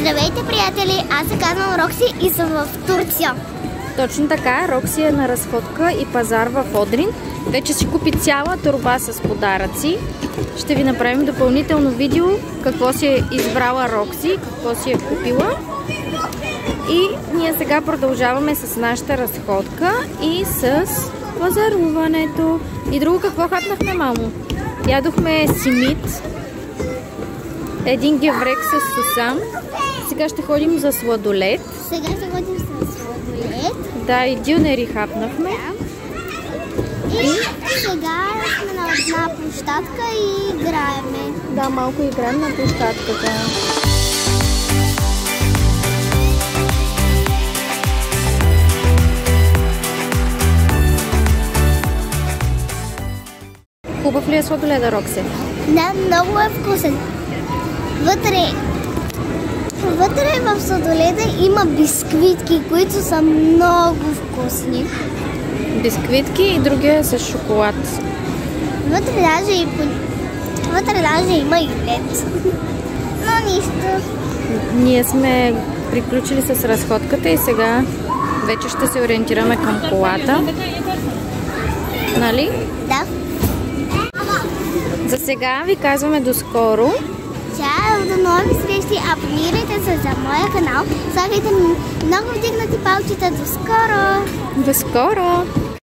Здравейте, приятели! Аз се казвам Рокси и съм в Турция. Точно така, Рокси е на разходка и пазар в Одрин. Вече си купи цяла турба с подаръци. Ще ви направим допълнително видео какво си е избрала Рокси, какво си е купила. И ние сега продължаваме с нашата разходка и с пазаруването. И друго какво хапнахме, мамо? Ядохме симит, един геврек с сусам. Сега ще ходим за сладолет. Сега ще ходим с сладолет. Да, и дюнери хапнахме. И сега сме на една площадка и играеме. Да, малко играем на площадката. Хубав ли е сладоледа, Роксе? Да, много е вкусен. Вътре, вътре в сладоледа има бисквитки, които са много вкусни. Бисквитки и другия е с шоколад. Вътре даже, и, вътре даже има и лед. Но нищо. Ние сме приключили с разходката и сега вече ще се ориентираме към колата. Нали? Да. За сега ви казваме до скоро. Чао, до нови срещи! Абонирайте се за моя канал. Слагайте много вдигнати палчета. До скоро! До скоро!